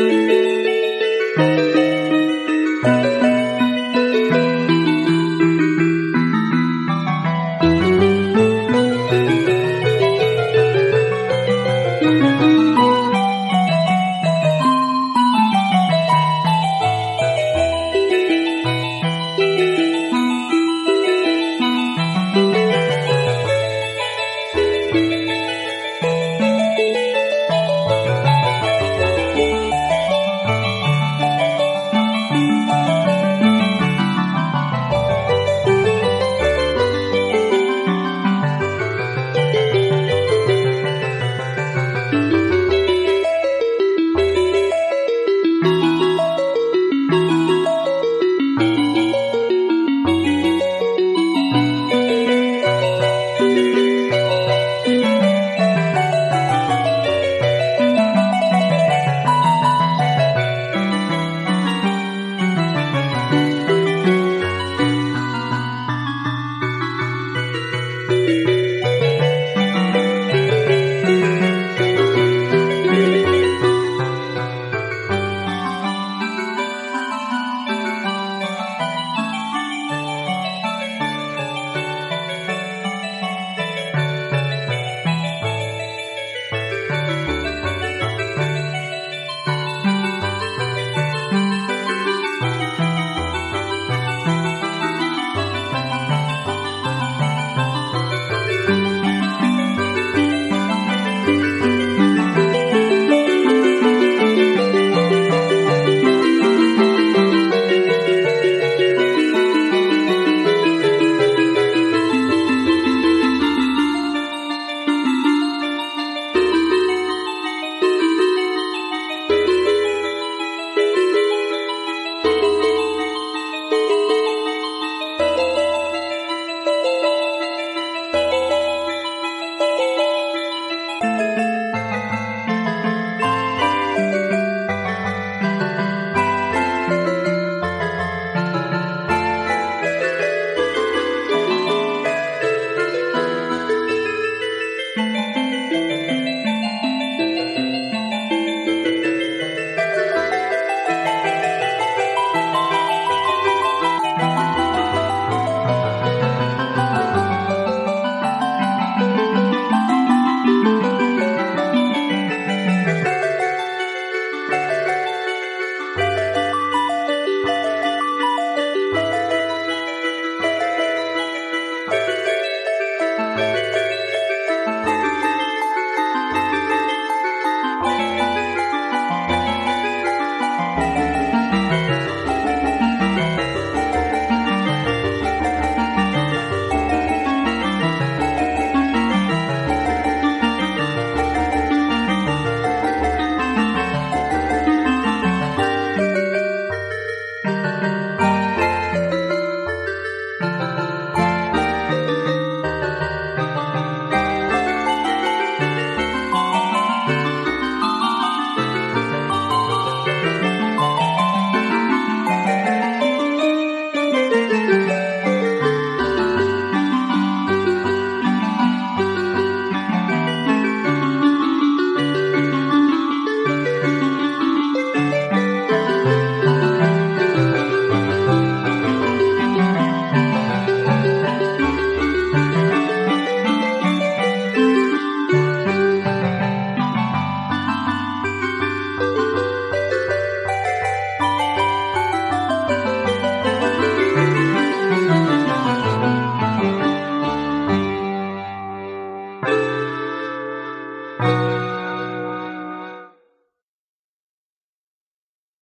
Música